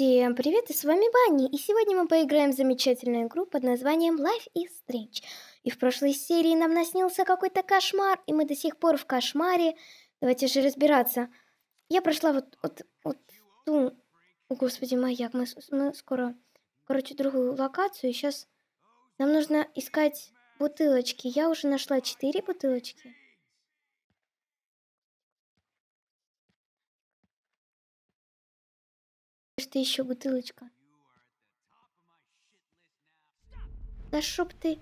Всем привет, и с вами Банни, и сегодня мы поиграем в замечательную игру под названием Life is Strange. И в прошлой серии нам наснился какой-то кошмар, и мы до сих пор в кошмаре. Давайте же разбираться. Я прошла вот, вот, вот ту... О, господи, маяк, мы, мы скоро... Короче, другую локацию, и сейчас нам нужно искать бутылочки. Я уже нашла четыре бутылочки. Что еще бутылочка? Да шоп ты.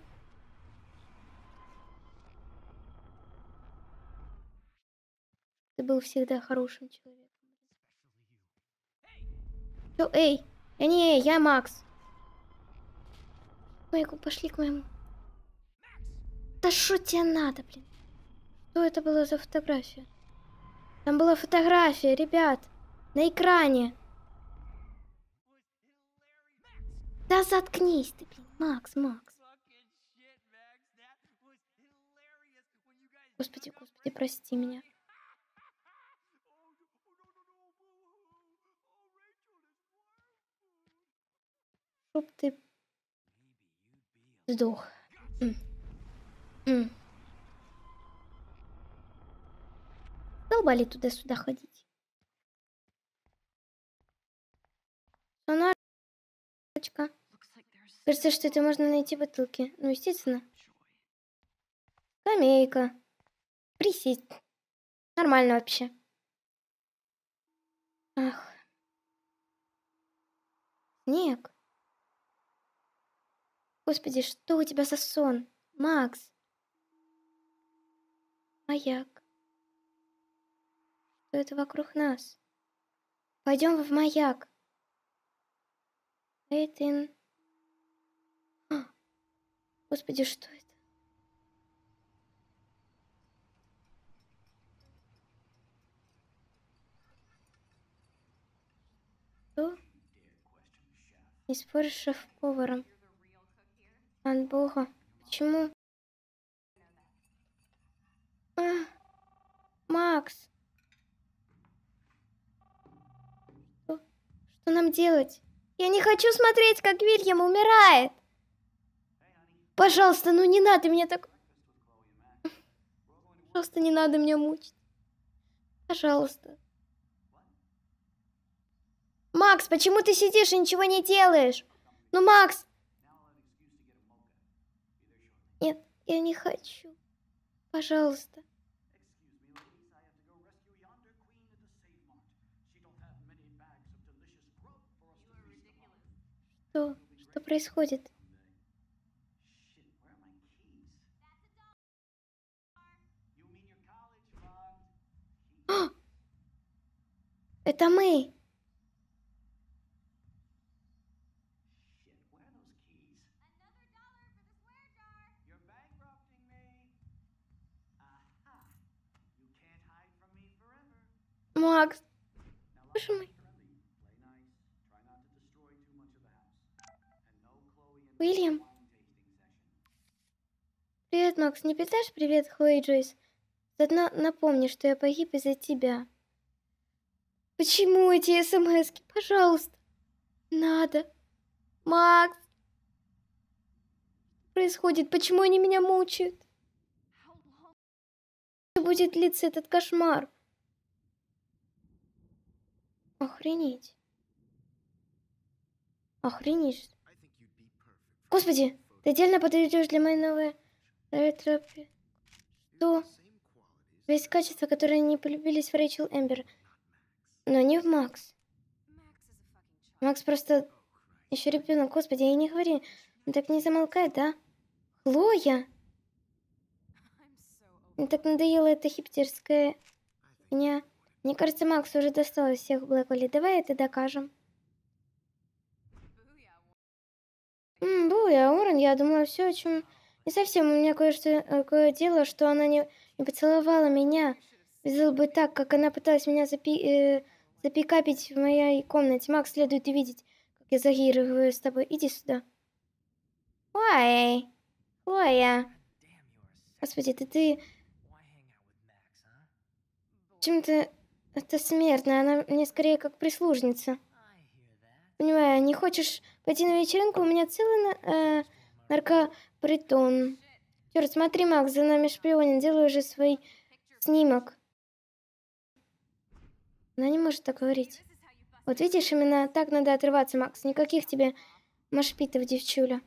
Ты был всегда хорошим человеком. Чё, эй, я не эй, я Макс. Майку, пошли к моему. Да что тебе надо, блин? Что это было за фотография? Там была фотография, ребят, на экране. Да заткнись ты, блин, Макс, Макс. Господи, господи, прости меня. Чтоб ты сдох. М. Долбали туда-сюда ходить. Кажется, что это можно найти бутылки. Ну, естественно. Скамейка. Присесть. Нормально вообще. Ах. Снег. Господи, что у тебя за сон? Макс. Маяк. Что это вокруг нас? Пойдем в маяк. Эйтин. Господи, что это? Что? Не споришь шеф-поваром. От бога. Почему? А, Макс. Что? Что нам делать? Я не хочу смотреть, как Вильям умирает. Пожалуйста, ну не надо меня так... Пожалуйста, не надо меня мучить. Пожалуйста. Макс, почему ты сидишь и ничего не делаешь? Ну, Макс! Нет, я не хочу. Пожалуйста. Что? Что происходит? Это мы. Макс. Боже мой. Уильям. Привет, Макс. Не передашь привет Хлои Джойс? Заодно напомни, что я погиб из-за тебя. Почему эти смс -ки? Пожалуйста. Надо. Макс. Что происходит? Почему они меня мучают? будет длиться этот кошмар? Охренеть. Охренеть. Господи, ты отдельно подойдешь для моей новой ретропи. Что? Весь качества, которые не полюбились в Рэйчел Эмбер. Но не в Макс. Макс просто еще ребенок. Господи, я не говори. Он так не замолкает, да? Хлоя? Мне так надоела эта хипстерская меня. Мне кажется, Макс уже достал всех Блэквелли. Давай это докажем. Ммм, Буя, Орен, я думала все, о чем... Не совсем, у меня кое-что такое дело, что она не, не поцеловала меня. Сделал бы так, как она пыталась меня запи... Э, запикапить в моей комнате. Макс, следует увидеть, как я заигрываю с тобой. Иди сюда. Ой, Хлоя. Господи, ты ты... Чем-то... Это смертная, она мне скорее как прислужница. понимаю, не хочешь пойти на вечеринку? У меня целый на- э, наркопритон. Черт, смотри, Макс, за нами шпионин. Делаю уже свой снимок. Она не может так говорить. Вот видишь, именно так надо отрываться, Макс. Никаких тебе машпитов, девчуля.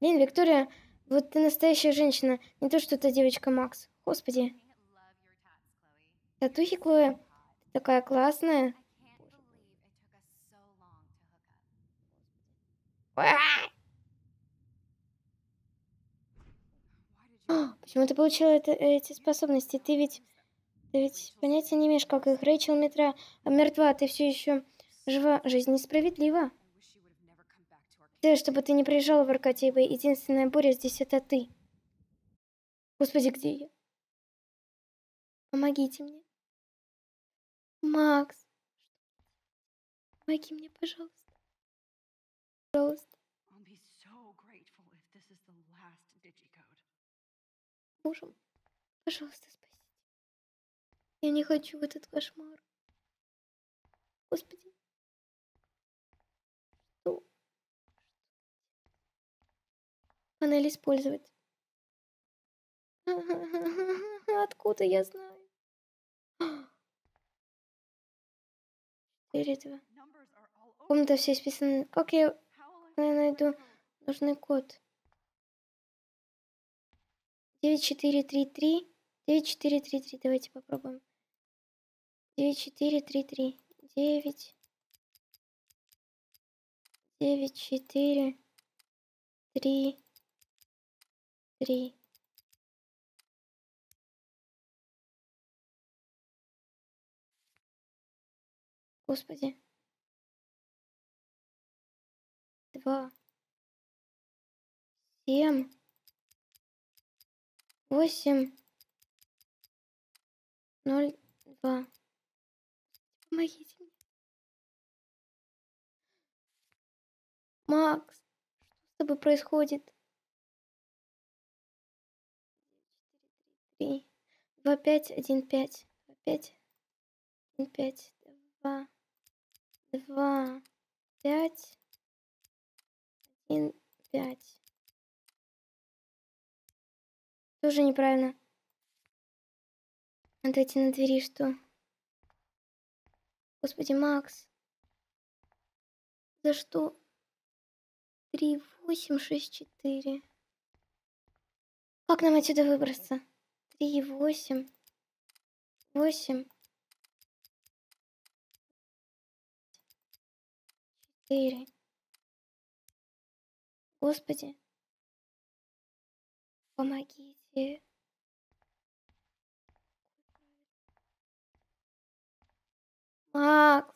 Блин, Виктория, вот ты настоящая женщина. Не то, что та девочка Макс. Господи. Татухи, Клоя. Ты такая классная. Почему ты получила это- эти способности? Ты ведь... Ты ведь понятия не имеешь, как их. Рэйчел метра, а мертва, ты все еще жива. Жизнь несправедлива. Да, чтобы ты не приезжала в Аркадьево. Единственная буря здесь это ты. Господи, где я? Помогите мне. Макс. Помоги мне, пожалуйста. Пожалуйста. Мой, пожалуйста, спасите. Я не хочу в этот кошмар. Господи. Что? Панель использовать. Откуда я знаю? Четыре, два. Комната все исписана. Как я найду нужный код? 9433. 9433. Давайте попробуем. 9433. 9. 9, 4, 3, 3. Господи. Два. Семь. Восемь. Ноль. Два. Помогите мне. Макс, что с тобой происходит? Три. Два, пять, один, пять. Два, пять. Один, пять. Два. Два. Пять. Один, пять. Тоже неправильно. Идти на двери, что? Господи, Макс. За что? Три, восемь, шесть, четыре. Как нам отсюда выбраться? Три, восемь. Восемь. Четыре. Господи. Макс.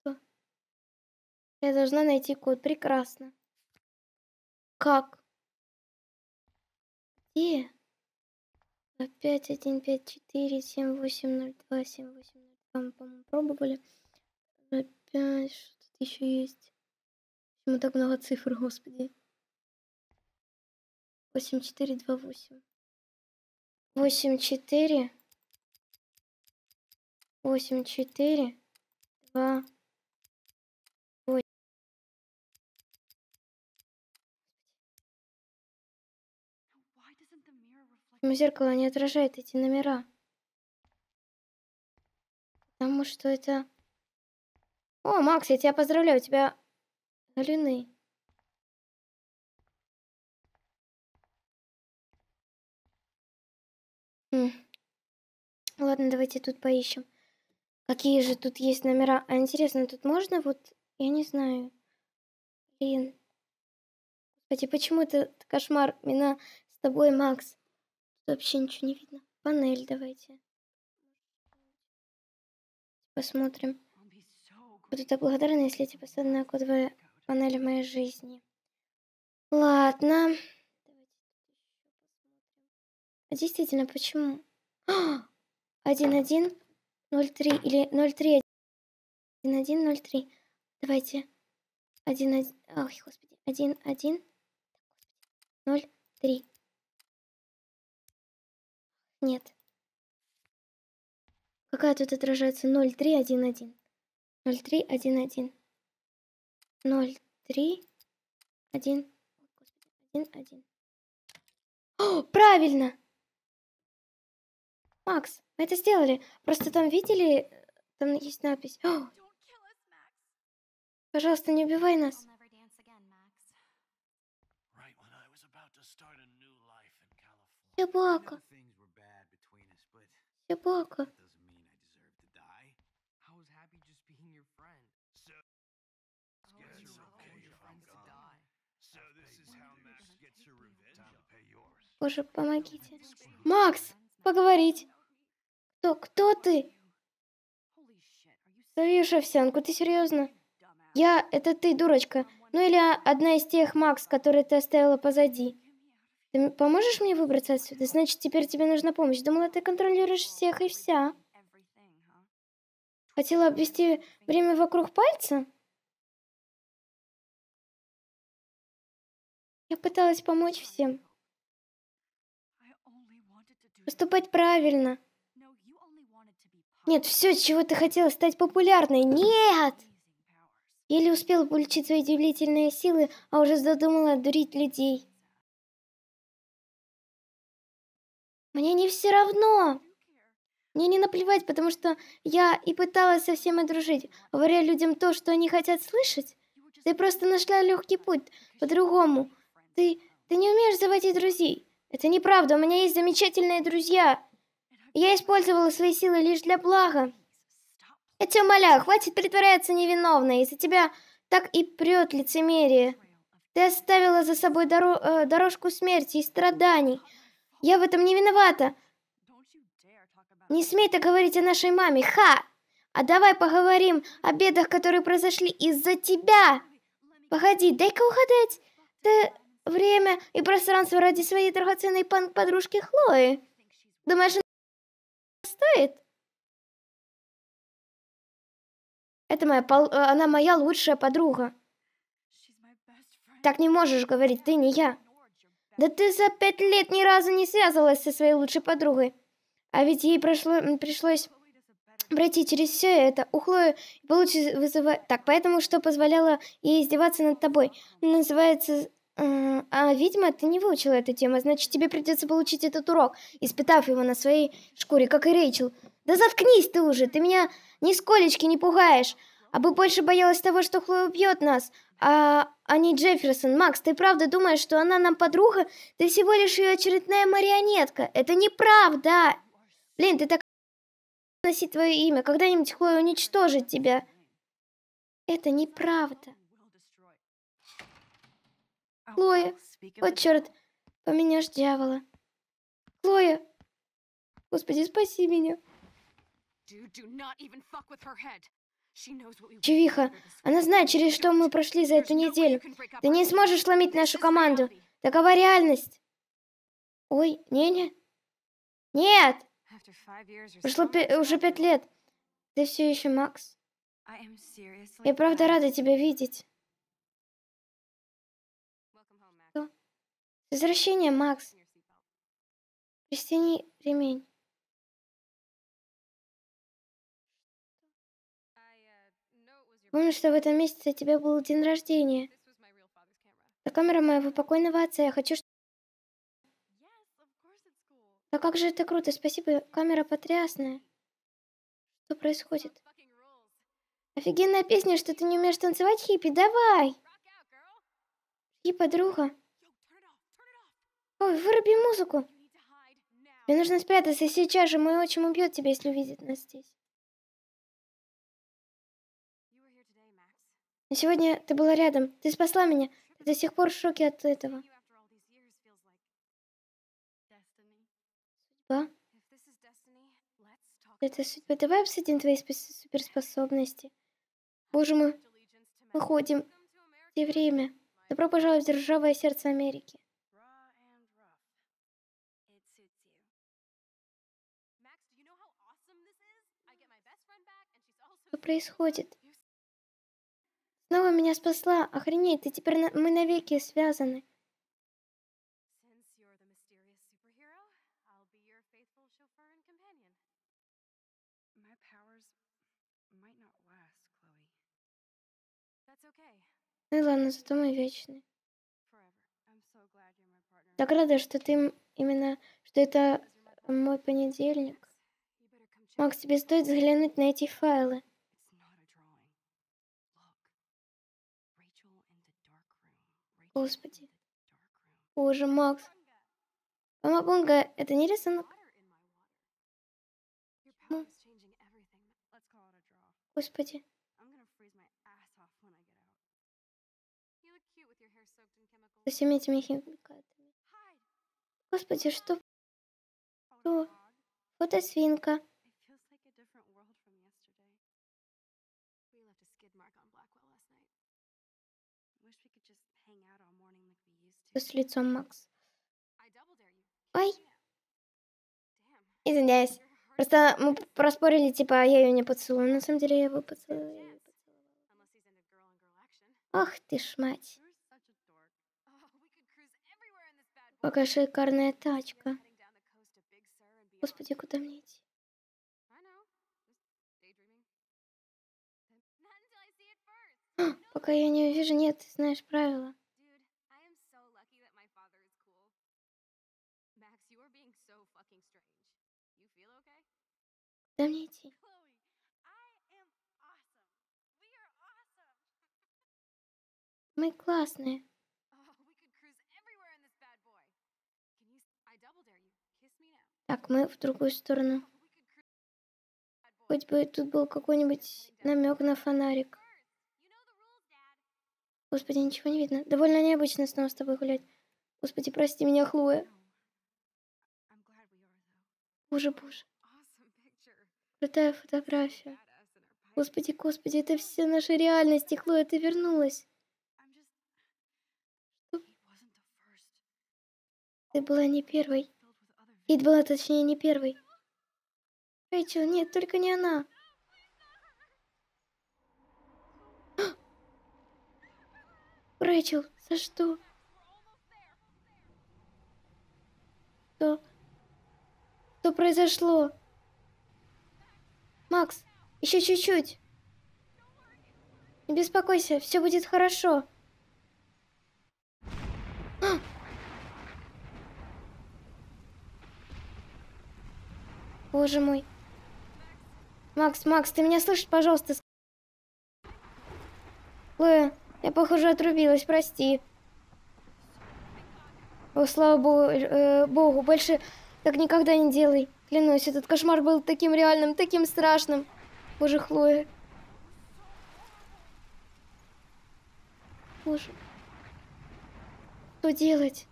Что? Я должна найти код. Прекрасно. Как? Где? Опять один, пять, четыре, семь, восемь, ноль, два, семь, восемь, ноль, два. Мы, по-моему, пробовали. Опять что тут еще есть? Почему так много цифр, господи? Восемь, четыре, два, восемь. Восемь, четыре. Восемь, четыре. Два. Why doesn't the mirror reflect? Почему зеркало не отражает эти номера? Потому что это... О, Макс, я тебя поздравляю, у тебя галюны. М. Ладно, давайте тут поищем. Какие же тут есть номера? А интересно, тут можно вот... Я не знаю. Блин. Кстати, почему это кошмар именно с тобой, Макс? Тут вообще ничего не видно. Панель давайте. Посмотрим. Буду так благодарна, если я тебе поставлю на digicode. Панель в моей жизни. Ладно. А действительно, почему? Один один ноль три или ноль три один один ноль три. Давайте. Один один. Ах, господи. Один один ноль три. Нет. Какая тут отражается? 0311. 0311. 03 1 1 1. О, правильно! Макс, мы это сделали. Просто там видели, там есть надпись. О, пожалуйста, не убивай нас. We'll never dance again, Боже, помогите. Макс, поговорить. Кто, кто ты? Зовешь овсянку, ты серьезно? Я, это ты, дурочка. Ну или одна из тех, Макс, которые ты оставила позади. Ты поможешь мне выбраться отсюда? Значит, теперь тебе нужна помощь. Думала, ты контролируешь всех и вся. Хотела обвести время вокруг пальца? Я пыталась помочь всем. Поступать правильно. Нет, все, чего ты хотела, стать популярной. Нет! Еле успела получить свои удивительные силы, а уже задумала дурить людей. Мне не все равно. Мне не наплевать, потому что я и пыталась со всеми дружить, говоря людям то, что они хотят слышать. Ты просто нашла легкий путь, по-другому. Ты, ты не умеешь заводить друзей. Это неправда, у меня есть замечательные друзья. Я использовала свои силы лишь для блага. Я тебя умоляю, хватит притворяться невиновной. Из-за тебя так и прет лицемерие. Ты оставила за собой доро- э, дорожку смерти и страданий. Я в этом не виновата. Не смей так говорить о нашей маме. Ха! А давай поговорим о бедах, которые произошли из-за тебя. Погоди, дай-ка угадать. Ты время и пространство ради своей драгоценной пан- подружки Хлои. Думаешь, она стоит? Это моя пол- э, она моя лучшая подруга. Так не можешь говорить, ты не я. Да ты за пять лет ни разу не связывалась со своей лучшей подругой. А ведь ей прошло, пришлось пройти через все это. У Хлои получше вызывать... Так, поэтому что позволяло ей издеваться над тобой? Называется... А, видимо, ты не выучила эту тему, значит, тебе придется получить этот урок, испытав его на своей шкуре, как и Рэйчел. Да заткнись ты уже, ты меня нисколечки не пугаешь. А бы больше боялась того, что Хлоя убьет нас, а, а не Джефферсон. Макс, ты правда думаешь, что она нам подруга? Ты всего лишь ее очередная марионетка. Это неправда. Блин, ты так носить твое имя. Когда-нибудь Хлоя уничтожит тебя. Это неправда. Хлоя, вот черт, поменяешь дьявола. Хлоя, господи, спаси меня. Чувиха, она знает, через что мы прошли за эту неделю. Ты не сможешь сломить нашу команду. Такова реальность. Ой, не-не. Нет, прошло уже пять лет. Ты все еще Макс. Я правда рада тебя видеть. С возвращением, Макс. Пристегни ремень. Помню, что в этом месяце у тебя был день рождения. Это камера моего покойного отца. Я хочу, что... Да как же это круто. Спасибо, камера потрясная. Что происходит? Офигенная песня, что ты не умеешь танцевать, Хиппи. Давай! И подруга. Ой, выруби музыку. Мне нужно спрятаться сейчас же. Мой отчим убьет тебя, если увидит нас здесь. Но сегодня ты была рядом. Ты спасла меня. Ты до сих пор в шоке от этого. Да? Это судьба. Давай обсудим твои суперспособности. Боже мой, мы ходим. Где время? Добро пожаловать в державое сердце Америки. Что происходит? Снова меня спасла. Охренеть, ты теперь на- мы навеки связаны. Ну и ладно, зато мы in Так рада, что ты именно, что это мой понедельник. Макс, тебе стоит взглянуть на эти файлы. You look cute with your hair soaked in chemicals. Со всеми этими химикатами. Господи, что? Oh, Что? Фотосвинка. С лицом, Макс? Ой, извиняюсь. Просто мы проспорили, типа, я ее не поцелую. На самом деле я его поцелую. Ах ты ж мать. Oh. Какая шикарная тачка. Господи, куда мне идти? Пока я не увижу, нет, ты знаешь правила. dare you. Kiss me now. Так, мы в другую сторону. Oh. Хоть бы тут был какой-нибудь намек на фонарик. Господи, ничего не видно. Довольно необычно снова с тобой гулять. Господи, прости меня, Хлоя. Боже, боже. Крутая фотография. Господи, господи, это все наши реальности. Хлоя, ты вернулась. Ты была не первой. Фит была, точнее, не первой. Рэйчел, нет, только не она. Рэйчел, за что? Что? Что произошло? Макс, еще чуть-чуть. Не беспокойся, все будет хорошо. А! Боже мой. Макс, Макс, ты меня слышишь, пожалуйста? Хлоя, я, похоже, отрубилась, прости. О, слава богу, э, богу, больше так никогда не делай. Клянусь, этот кошмар был таким реальным, таким страшным. Боже, Хлоя. Боже. Что делать?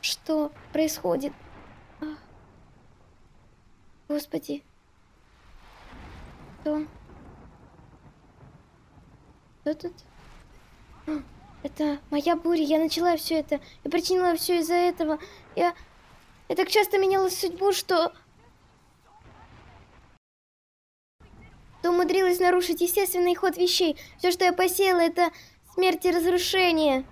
Что происходит? Господи. Что? Что тут? А, Это моя буря. Я начала все это. Я причинила все из-за этого. Я... Я так часто меняла судьбу, что... Что умудрилась нарушить естественный ход вещей. Все, что я посеяла, это смерть и разрушение.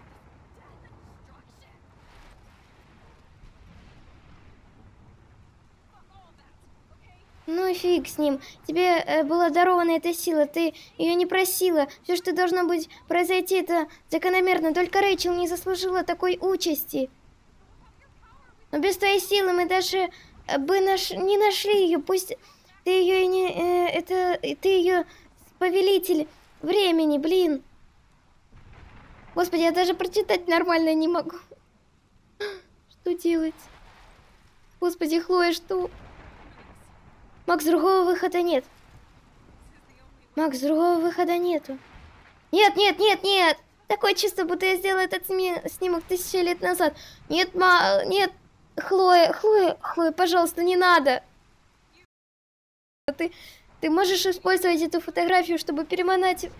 Ну и фиг с ним. Тебе э, была дарована эта сила, ты ее не просила. Все, что должно быть произойти, это закономерно. Только Рэйчел не заслужила такой участи. Но без твоей силы мы даже э, бы наш... не нашли ее. Пусть ты ее и не... э, это... Ты ее повелитель времени, блин. Господи, я даже прочитать нормально не могу. Что делать? Господи, Хлоя, что... Макс, другого выхода нет. Макс, другого выхода нету. Нет, нет, нет, нет! Такое чувство, будто я сделала этот снимок тысячи лет назад. Нет, ма... Нет, Хлоя, Хлоя, Хлоя, пожалуйста, не надо. Ты, ты можешь использовать эту фотографию, чтобы переманать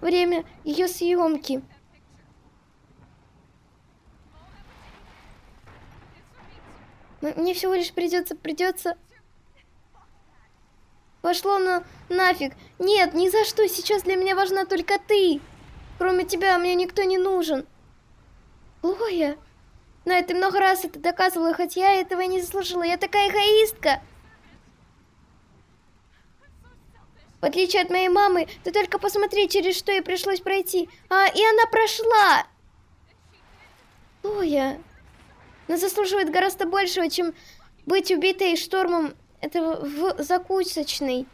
время ее съемки. М- Мне всего лишь придется, придется... Пошло на нафиг. Нет, ни за что. Сейчас для меня важна только ты. Кроме тебя мне никто не нужен. Хлоя. На ты много раз это доказывала, хоть я этого и не заслужила. Я такая эгоистка. В отличие от моей мамы, ты только посмотри, через что ей пришлось пройти. А, и она прошла! Хлоя, она заслуживает гораздо большего, чем быть убитой штормом этого в закусочной.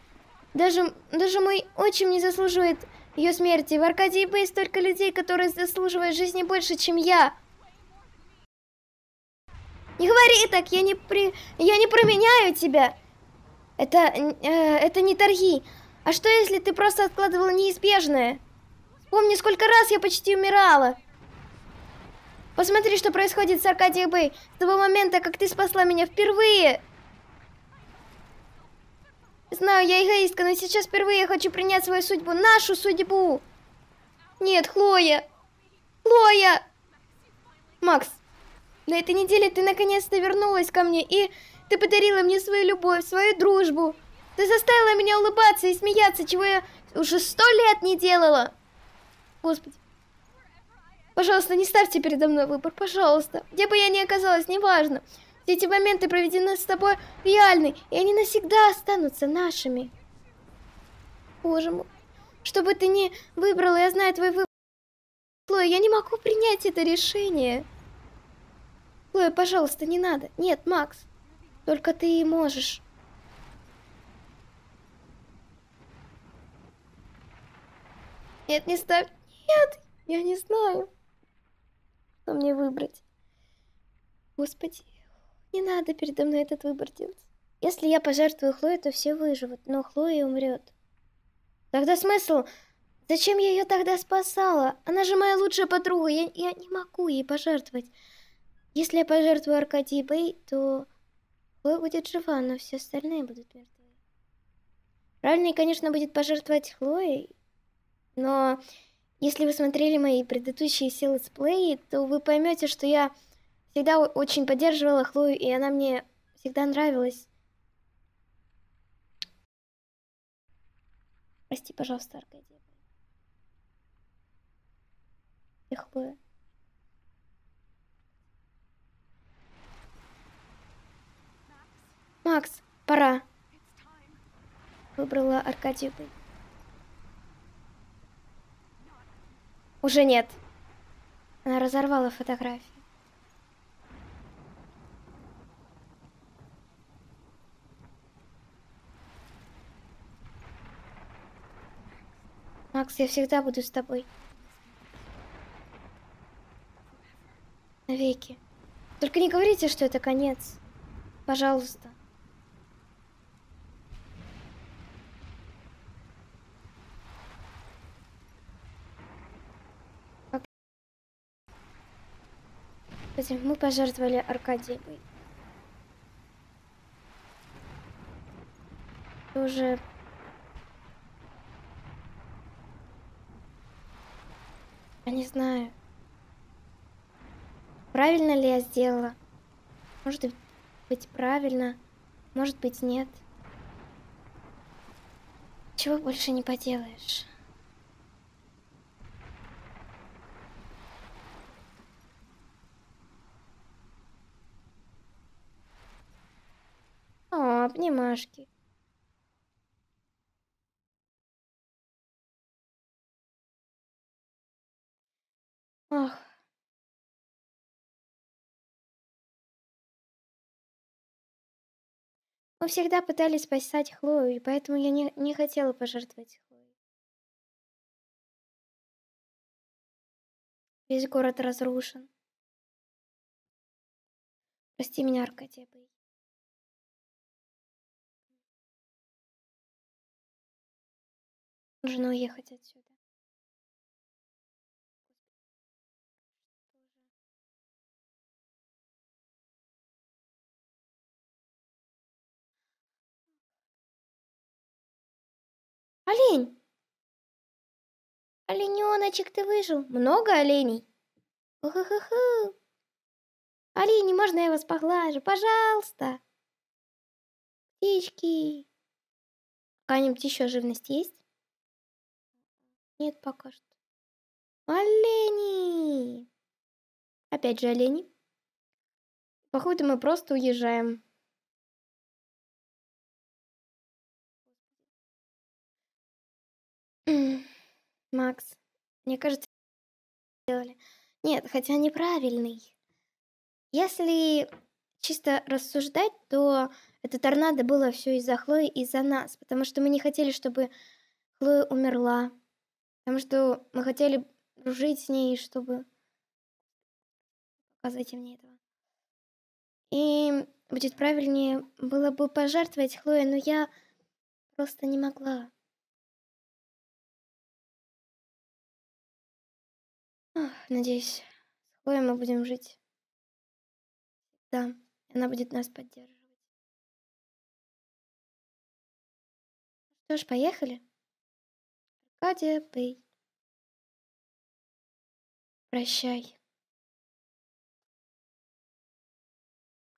Даже, даже мой отчим не заслуживает ее смерти. В Аркадии Бэй столько людей, которые заслуживают жизни больше, чем я. Не говори так, я не при... я не променяю тебя. Это, э, это не торги. А что, если ты просто откладывала неизбежное? Помни, сколько раз я почти умирала. Посмотри, что происходит с Аркадией Бэй с того момента, как ты спасла меня впервые. Знаю, я эгоистка, но сейчас впервые я хочу принять свою судьбу, нашу судьбу. Нет, Хлоя. Хлоя. Макс, на этой неделе ты наконец-то вернулась ко мне, и ты подарила мне свою любовь, свою дружбу. Ты заставила меня улыбаться и смеяться, чего я уже сто лет не делала. Господи. Пожалуйста, не ставьте передо мной выбор, пожалуйста. Где бы я ни оказалась, неважно. Все эти моменты проведены с тобой реальны, и они навсегда останутся нашими. Боже мой. Что бы ты ни выбрала, я знаю твой выбор. Хлоя, я не могу принять это решение. Хлоя, пожалуйста, не надо. Нет, Макс. Только ты и можешь. Нет, не ставь. Нет, я не знаю, что мне выбрать. Господи, не надо передо мной этот выбор делать. Если я пожертвую Хлое, то все выживут, но Хлоя умрет. Тогда смысл? Зачем я ее тогда спасала? Она же моя лучшая подруга, я, я не могу ей пожертвовать. Если я пожертвую Аркадий то Хлоя будет жива, но все остальные будут мертвы. Правильнее, конечно, будет пожертвовать Хлоей, но если вы смотрели мои предыдущие все летсплеи, то вы поймете, что я всегда очень поддерживала Хлою, и она мне всегда нравилась. Прости, пожалуйста, Аркадий. И Хлоя. Макс, пора. Выбрала Аркадию. Уже нет. Она разорвала фотографию. Макс, я всегда буду с тобой. Навеки. Только не говорите, что это конец. Пожалуйста. Кстати, мы пожертвовали Аркадиевой. Уже... Я не знаю. Правильно ли я сделала? Может быть правильно, может быть нет. Чего больше не поделаешь. О, обнимашки. Ах. Мы всегда пытались спасать Хлою, и поэтому я не, не хотела пожертвовать Хлоей. Весь город разрушен. Прости меня, Аркадия Нужно уехать отсюда. Олень! Олененочек, ты выжил. Много оленей? Ху-ху-ху. Олени, можно я вас поглажу? Пожалуйста. Птички. Какая-нибудь еще живность есть? Нет, пока что. Олени! Опять же олени. Походу мы просто уезжаем. Макс, мне кажется, сделали. Нет, хотя неправильный. Если чисто рассуждать, то это торнадо было все из-за Хлои, из-за нас, потому что мы не хотели, чтобы Хлоя умерла, потому что мы хотели дружить с ней, чтобы показать мне этого. И будет правильнее было бы пожертвовать Хлое, но я просто не могла. Ах, надеюсь, с Хлоей мы будем жить. Да, она будет нас поддерживать. Что ж, поехали. Аркадия Пей. Прощай.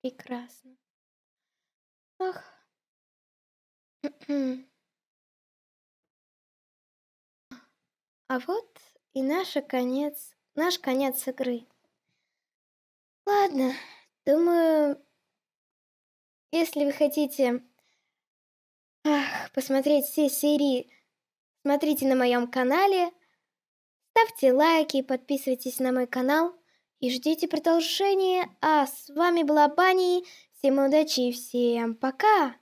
Прекрасно. Ах. А вот и наш конец, наш конец игры. Ладно, думаю, если вы хотите ах, посмотреть все серии, смотрите на моем канале, ставьте лайки, подписывайтесь на мой канал и ждите продолжения. А с вами была Бани. Всем удачи и всем пока!